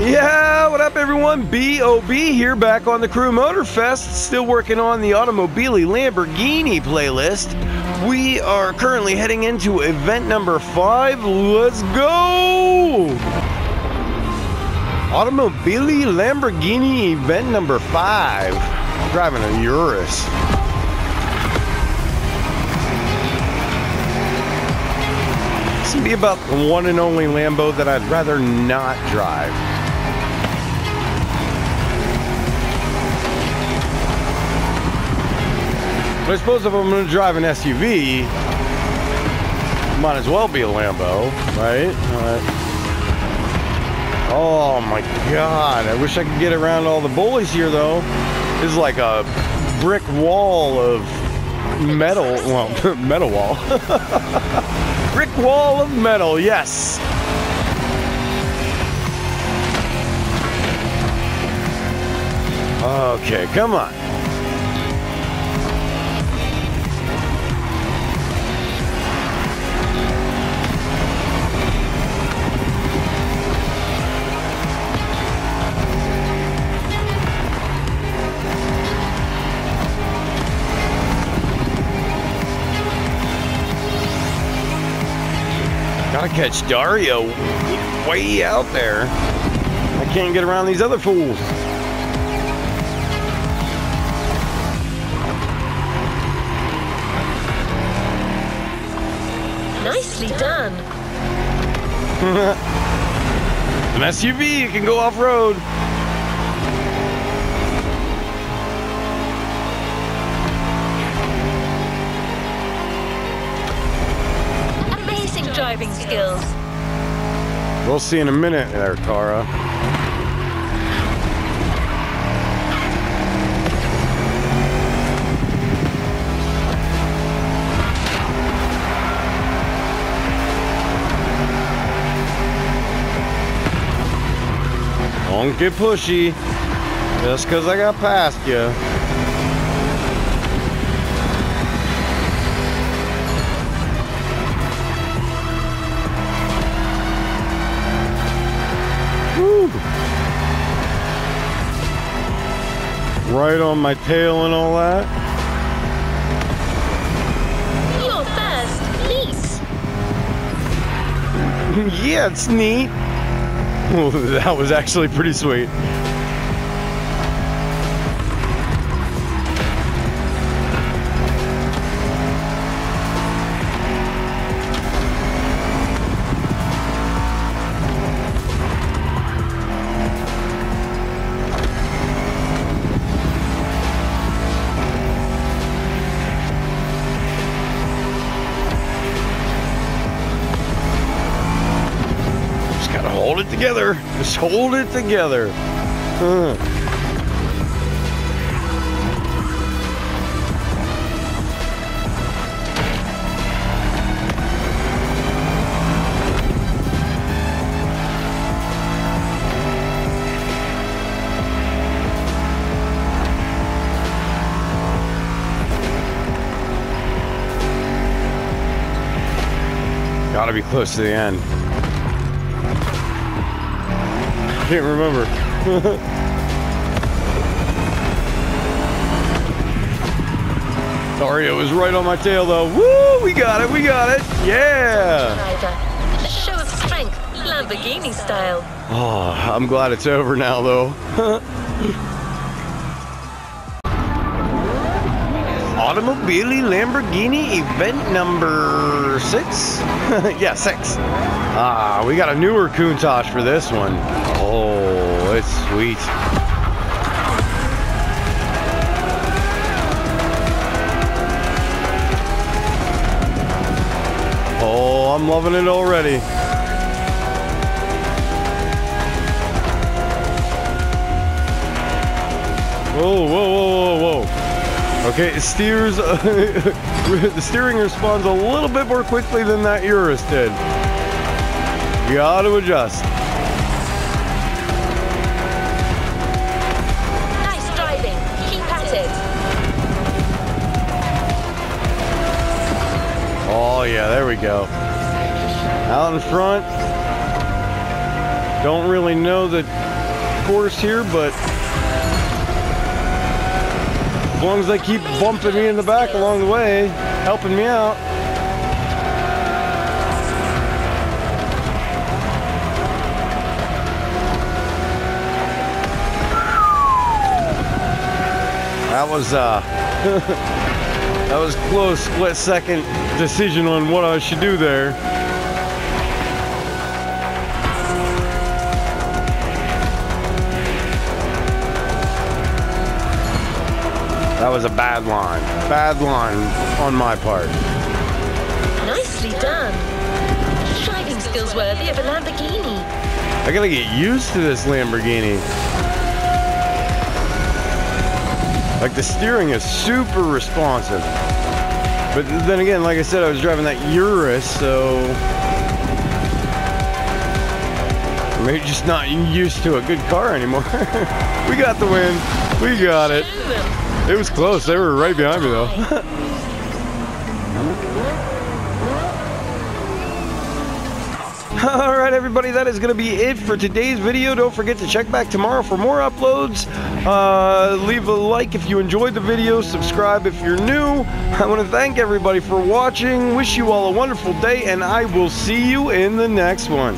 Yeah, what up, everyone? B.O.B. here, back on the Crew Motorfest, still working on the Automobili Lamborghini playlist. We are currently heading into event number five. Let's go! Automobili Lamborghini event number five. driving a Urus. This would be about the one and only Lambo that I'd rather not drive. But I suppose if I'm going to drive an SUV, might as well be a Lambo, right? Oh my god, I wish I could get around all the bullies here though. This is like a brick wall of metal, well, metal wall. brick wall of metal, yes. Okay, come on. Gotta catch Dario way out there. I can't get around these other fools. Nicely done. An SUV, you can go off driving skills. We'll see in a minute there, Tara. Don't get pushy. Just because I got past you. Right on my tail and all that. You're first. Neat. yeah, it's neat. Well, that was actually pretty sweet. Together. Just hold it together. Gotta be close to the end. Can't remember. Dario was right on my tail though. Woo! We got it. We got it. Yeah. Show of strength, Lamborghini style. Oh, I'm glad it's over now though. Automobili Lamborghini event number six? yeah, six. Ah, we got a newer Countach for this one. Oh, it's sweet. Oh, I'm loving it already. Whoa, whoa, whoa, whoa, whoa. Okay, it steers. the steering responds a little bit more quickly than that Urus did. You gotta adjust. Nice driving. Keep at it. Oh, yeah, there we go. Out in front. Don't really know the course here, but as long as they keep bumping me in the back along the way, helping me out. That was uh that was close split second decision on what I should do there. That was a bad line. Bad line on my part. Nicely done. Driving skills worthy of a Lamborghini. I gotta get used to this Lamborghini. Like the steering is super responsive. But then again, like I said, I was driving that Urus, so maybe just not used to a good car anymore. we got the win. We got it. Show them. It was close. They were right behind me though. All right, everybody, that is going to be it for today's video. Don't forget to check back tomorrow for more uploads. Uh, leave a like if you enjoyed the video. Subscribe if you're new. I want to thank everybody for watching. Wish you all a wonderful day, and I will see you in the next one.